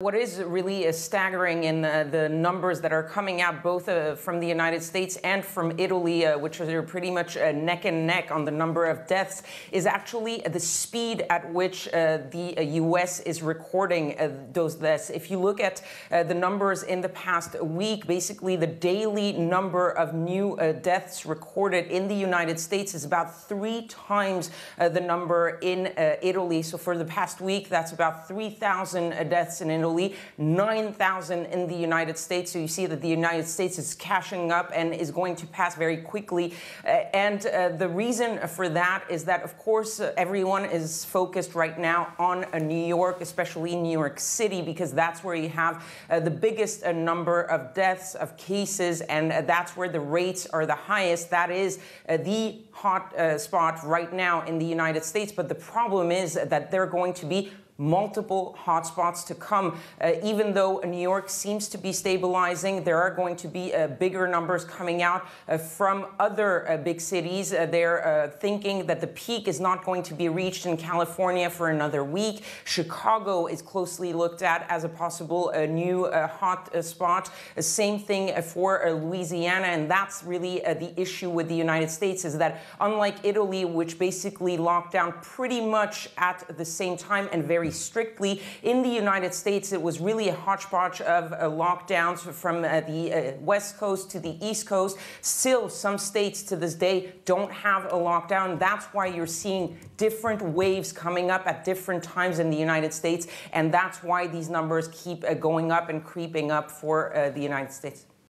What is really uh, staggering in uh, the numbers that are coming out both uh, from the United States and from Italy, uh, which are pretty much uh, neck and neck on the number of deaths, is actually the speed at which uh, the US is recording those deaths. If you look at the numbers in the past week, basically the daily number of new deaths recorded in the United States is about three times the number in Italy. So for the past week, that's about 3,000 deaths in Italy. Italy, 9,000 in the United States. So you see that the United States is cashing up and is going to pass very quickly. Uh, and uh, the reason for that is that, of course, uh, everyone is focused right now on uh, New York, especially New York City, because that's where you have uh, the biggest uh, number of deaths, of cases, and that's where the rates are the highest. That is the hot spot right now in the United States. But the problem is that they're going to be multiple hotspots to come. Uh, even though New York seems to be stabilizing, there are going to be uh, bigger numbers coming out uh, from other uh, big cities. Uh, they're uh, thinking that the peak is not going to be reached in California for another week. Chicago is closely looked at as a possible new hot spot. same thing for Louisiana, and that's really the issue with the United States is that unlike Italy, which basically locked down pretty much at the same time and very very strictly. In the United States, it was really a hodgepodge of uh, lockdowns from uh, the uh, West Coast to the East Coast. Still, some states to this day don't have a lockdown. That's why you're seeing different waves coming up at different times in the United States. And that's why these numbers keep uh, going up and creeping up for uh, the United States.